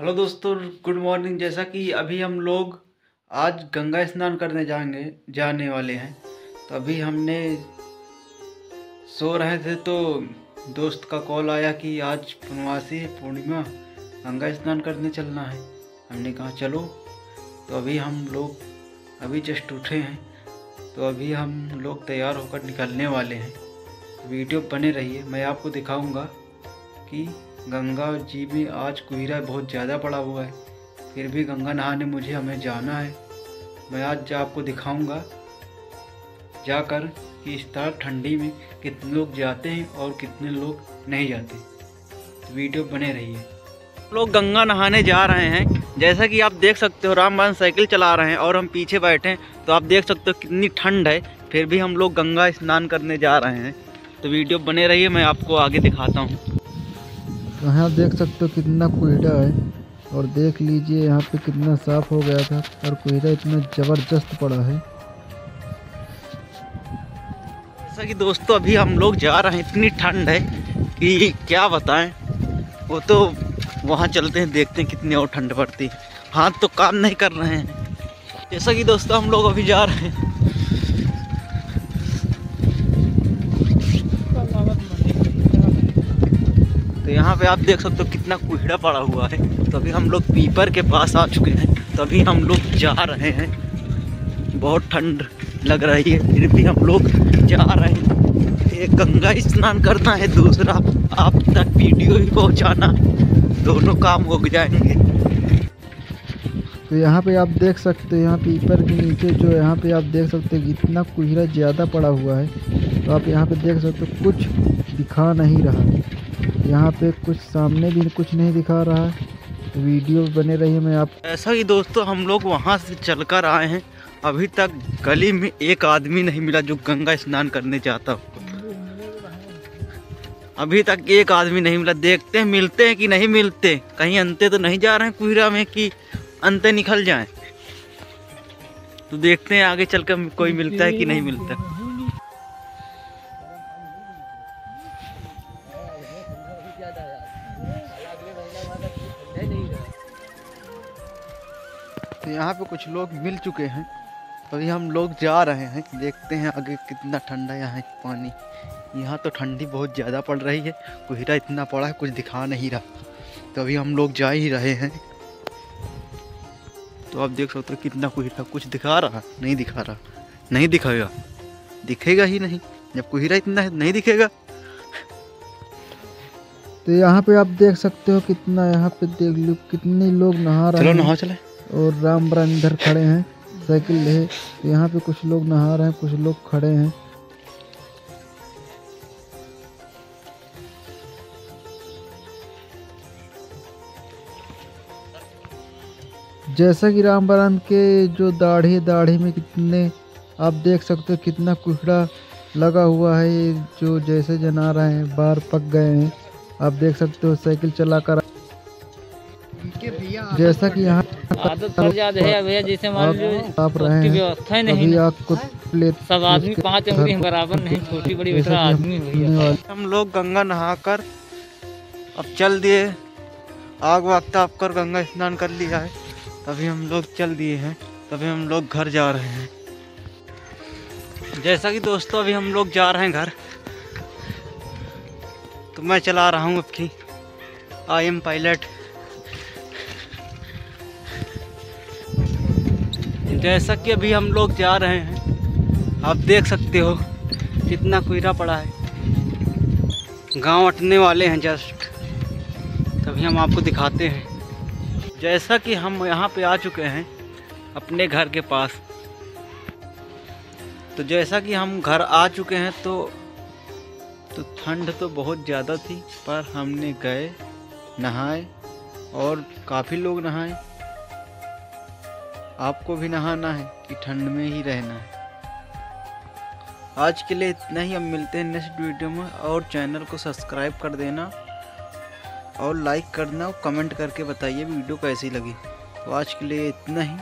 Hello दोस्तों, good morning. जैसा कि अभी हम लोग आज गंगा स्नान करने जाएँगे, जाने वाले हैं। तो अभी हमने सो रहे थे तो दोस्त का कॉल आया कि आज पूर्णवासी पूर्णिमा, गंगा स्नान करने चलना है। हमने कहा, चलो। तो अभी हम लोग अभी जस्ट उठे हैं। तो अभी हम लोग तैयार होकर निकलने वाले हैं। वीडियो बने रहिए। मैं आपको दिखाऊँगा कि गंगा जी में आज कोहरा बहुत ज़्यादा पड़ा हुआ है। फिर भी गंगा नहाने मुझे हमें जाना है। मैं आज जा आपको दिखाऊँगा। जाकर कि इस तरह ठंडी में कितने लोग जाते हैं और कितने लोग नहीं जाते। तो वीडियो बने रहिए। लोग गंगा नहाने जा रहे हैं। जैसा कि आप देख सकते हो रामबान साइकिल चला रहे हैं और हम पीछे बैठे हैं। तो आप देख सकते हो कितनी ठंड है। फिर भी हम लोग गंगा स्नान करने जा रहे हैं। तो वीडियो बने रहिए, मैं आपको आगे दिखाता हूँ। यहाँ देख सकते हो कितना कोहरा है और देख लीजिए यहाँ पे कितना साफ़ हो गया था और कोहरा इतना ज़बरदस्त पड़ा है। जैसा कि दोस्तों, अभी हम लोग जा रहे हैं, इतनी ठंड है कि क्या बताएँ। वो तो वहाँ चलते हैं, देखते हैं कितनी और ठंड पड़ती हाथ तो काम नहीं कर रहे हैं। जैसा कि दोस्तों, हम लोग अभी जा रहे हैं तो यहाँ पे आप देख सकते हो कितना कुहड़ा पड़ा हुआ है। तो अभी हम लोग पीपर के पास आ चुके हैं। तभी हम लोग जा रहे हैं। बहुत ठंड लग रही है, फिर भी हम लोग जा रहे हैं। एक गंगा स्नान करना है दूसरा। आप तक वीडियो भी पहुँचाना। है दोनों काम हो जाएँगे। तो यहाँ पे आप देख सकते हो, यहाँ पीपर के नीचे जो यहाँ पे आप देख सकते हो इतना कोहरा ज़्यादा पड़ा हुआ है। तो आप यहाँ पे देख सकते हो, कुछ दिखा नहीं रहा। यहाँ पे कुछ सामने भी कुछ नहीं दिखा रहा है। वीडियो बने रही मैं आप ऐसा ही दोस्तों, हम लोग वहाँ से चलकर आए हैं। अभी तक गली में एक आदमी नहीं मिला जो गंगा स्नान करने जाता हो। अभी तक एक आदमी नहीं मिला। देखते हैं, मिलते हैं कि नहीं मिलते। कहीं अंते तो नहीं जा रहे हैं कुहरा में कि अंते निकल जाए? तो देखते हैं आगे चलकर कोई मिलता है कि नहीं मिलता तो यहाँ पे कुछ लोग मिल चुके हैं। अभी हम लोग जा रहे हैं। देखते हैं आगे कितना ठंडा यहाँ पानी। यहाँ तो ठंडी बहुत ज़्यादा पड़ रही है। कोहरा इतना पड़ा है कुछ दिखा नहीं रहा। तो अभी हम लोग जा ही रहे हैं। तो आप देख सकते हो कितना कोहरा कुछ दिखा रहा नहीं दिखा रहा। नहीं दिखाएगा। दिखेगा ही नहीं। जब कोहरा इतना है नहीं दिखेगा। तो यहाँ पे आप देख सकते हो कितना यहाँ पे देख लो कितने लोग नहा रहे चलो नहा चले। और राम बरान इधर खड़े हैं साइकिल है। यहाँ पे कुछ लोग नहा रहे हैं कुछ लोग खड़े हैं। जैसा कि राम बरान के जो दाढ़ी दाढ़ी में कितने आप देख सकते हो कितना कुहड़ा लगा हुआ है ये जो जैसे जना रहे हैं बाहर पक गए हैं। आप देख सकते हो साइकिल चलाकर। जैसा कि यहाँ आदत पड़ जाती है भैया जैसे मान लो हैं व्यवस्था ही। नहीं आपको सब आदमी पाँच उंगली बराबर नहीं छोटी बड़ी जैसा आदमी हम भैया। हम लोग गंगा नहा कर अब चल दिए। आग वाग ताप कर गंगा स्नान कर लिया है। तभी हम लोग चल दिए हैं तभी हम लोग घर जा रहे हैं। जैसा कि दोस्तों अभी हम लोग जा रहे हैं घर। तो मैं चला रहा हूँ अब की आई एम पायलट जैसा कि अभी हम लोग जा रहे हैं, आप देख सकते हो कितना कोयरा पड़ा है। गाँव अटने वाले हैं जस्ट। तभी हम आपको दिखाते हैं। जैसा कि हम यहाँ पे आ चुके हैं, अपने घर के पास। तो जैसा कि हम घर आ चुके हैं तो तो ठंड तो बहुत ज़्यादा थी, पर हमने गए, नहाए और काफ़ी लोग नहाए। आपको भी नहाना है कि ठंड में ही रहना है। आज के लिए इतना ही। हम मिलते हैं नेक्स्ट वीडियो में। और चैनल को सब्सक्राइब कर देना और लाइक करना और कमेंट करके बताइए वीडियो कैसी लगी। तो आज के लिए इतना ही।